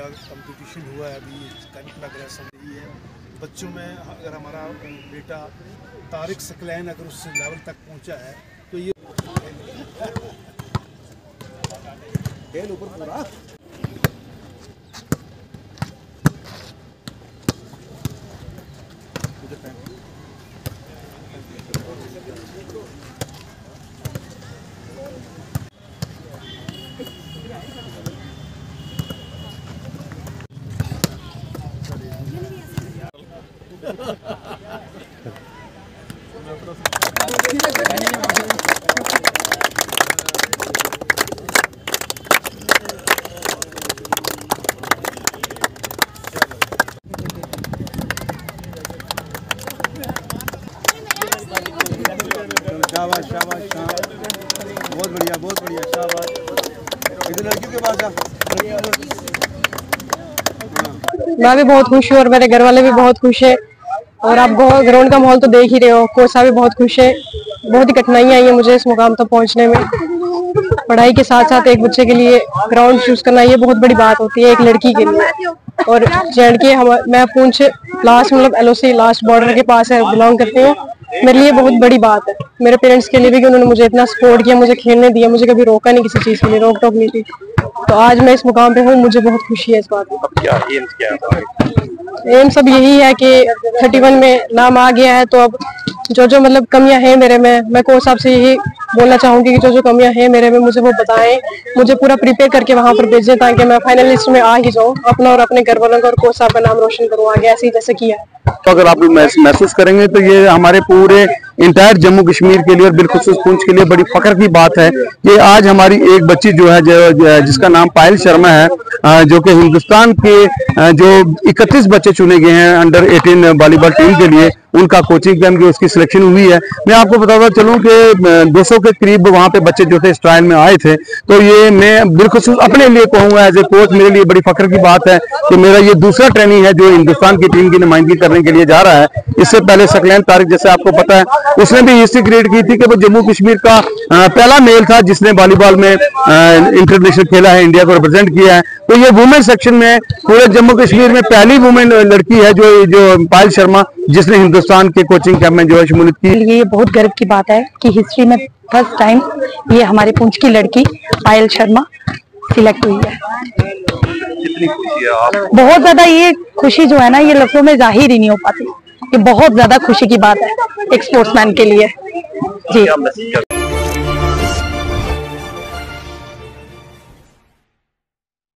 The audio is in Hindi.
शुरू हुआ है अभी करंट प्रोग्रेस रही है बच्चों में अगर हमारा बेटा तारिक सकलैन अगर उस लेवल तक पहुँचा है तो ये ऊपर पूरा? शाबाश शाबाश शाबाश। बहुत बढ़िया बहुत बढ़िया, शाबाश। इधर लड़कियों के पास मैं भी बहुत खुश हूँ और मेरे घर वाले भी बहुत खुश है। और आप ग्राउंड का माहौल तो देख ही रहे हो। कोच साहब भी बहुत खुश है। बहुत ही कठिनाइयाँ आई है मुझे इस मुकाम तक पहुँचने में। पढ़ाई के साथ साथ एक बच्चे के लिए ग्राउंड चूज़ करना, ये बहुत बड़ी बात होती है एक लड़की के लिए। और जेड के हम, मैं पूछ लास्ट मतलब एलओसी लास्ट बॉर्डर के पास है बिलोंग करती हूँ। मेरे लिए बहुत बड़ी बात है। मेरे पेरेंट्स के लिए भी कि उन्होंने मुझे इतना सपोर्ट किया मुझे खेलने दिया मुझे कभी रोका नहीं किसी चीज़ के लिए रोक टोक नहीं थी। तो आज मैं इस मुकाम पे हूँ मुझे बहुत खुशी है इस बात में एम सब यही है कि 31 में नाम आ गया है तो अब जो जो मतलब कमियाँ हैं मेरे में मैं कोच साहब से यही बोलना चाहूँगी कि जो जो कमियाँ हैं मेरे में मुझे वो बताएँ। मुझे पूरा प्रिपेयर करके वहाँ पर भेजें ताकि मैं फाइनल लिस्ट में आ ही जाऊँ अपना और अपने घर वालों का और कोच साहब का नाम रोशन करूँ आगे ऐसे ही जैसे किया तो अगर आप महसूस करेंगे तो ये हमारे पूरे इंटायर जम्मू कश्मीर के लिए और बिलखसूस पुंछ के लिए बड़ी फख्र की बात है। कि आज हमारी एक बच्ची जो है, जो जिसका नाम पायल शर्मा है जो कि हिंदुस्तान के जो 31 बच्चे चुने गए हैं अंडर 18 वॉलीबॉल टीम के लिए। उनका कोचिंग कैंप की उसकी सिलेक्शन हुई है। मैं आपको बताता चलूँ कि 200 के करीब वहाँ पे बच्चे जो थे, इस ट्रायल में आए थे। तो ये मैं बिलखसूस अपने लिए कहूँगा एज ए कोच मेरे लिए बड़ी फख्र की बात है कि मेरा ये दूसरा ट्रेनिंग है जो हिंदुस्तान की टीम की नुमाइंदगी करने के लिए जा रहा है। इससे पहले सकलैन तारिक, जैसे आपको पता है, उसने भी हिस्ट्री क्रिएट की थी कि वो जम्मू कश्मीर का पहला मेल था जिसने वॉलीबॉल में इंटरनेशनल खेला है इंडिया को रिप्रेजेंट किया है। तो ये वुमेन सेक्शन में, पूरे जम्मू कश्मीर में पहली वुमेन लड़की है जो जो पायल शर्मा, जिसने हिंदुस्तान के कोचिंग कैंप में जो है शमूलियत की। ये बहुत गर्व की बात है कि हिस्ट्री में फ़र्स्ट टाइम ये हमारे पूंछ की लड़की पायल शर्मा सिलेक्ट हुई है। कितनी खुशी है आप? बहुत ज़्यादा ये खुशी जो है ना ये लफ्जों में ज़ाहिर ही नहीं हो पाती। ये बहुत ज़्यादा खुशी की बात है एक स्पोर्ट्समैन के लिए। जी।